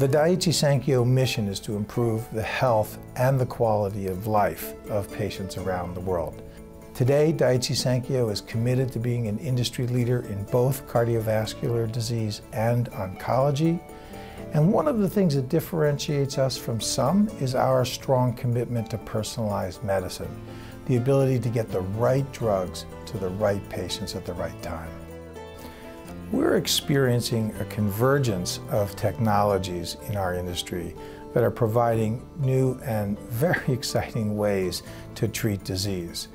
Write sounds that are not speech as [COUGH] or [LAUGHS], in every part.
The Daiichi Sankyo mission is to improve the health and the quality of life of patients around the world. Today, Daiichi Sankyo is committed to being an industry leader in both cardiovascular disease and oncology. And one of the things that differentiates us from some is our strong commitment to personalized medicine, the ability to get the right drugs to the right patients at the right time. We're experiencing a convergence of technologies in our industry that are providing new and [LAUGHS] very exciting ways to treat disease.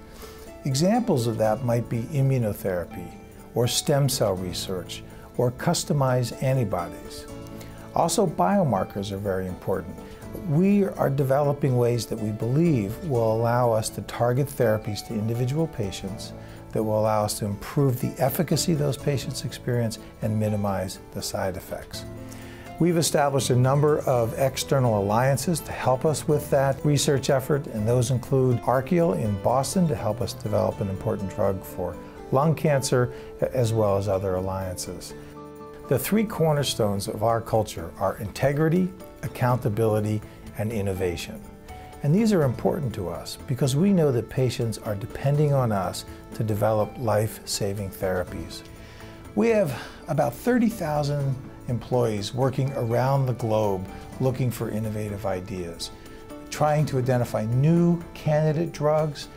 Examples of that might be immunotherapy, or stem cell research, or customized antibodies. Also, biomarkers are very important. We are developing ways that we believe will allow us to target therapies to individual patients that will allow us to improve the efficacy those patients experience and minimize the side effects. We've established a number of external alliances to help us with that research effort, and those include ArQule in Boston to help us develop an important drug for lung cancer, as well as other alliances. The three cornerstones of our culture are integrity, accountability, and innovation. And these are important to us because we know that patients are depending on us to develop life-saving therapies. We have about 30,000 employees working around the globe looking for innovative ideas, trying to identify new candidate drugs,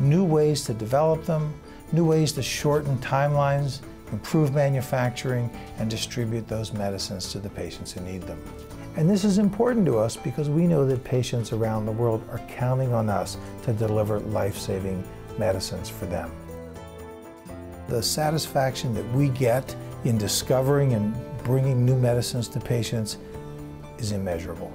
new ways to develop them, new ways to shorten timelines, improve manufacturing, and distribute those medicines to the patients who need them. And this is important to us because we know that patients around the world are counting on us to deliver life-saving medicines for them. The satisfaction that we get in discovering and bringing new medicines to patients is immeasurable.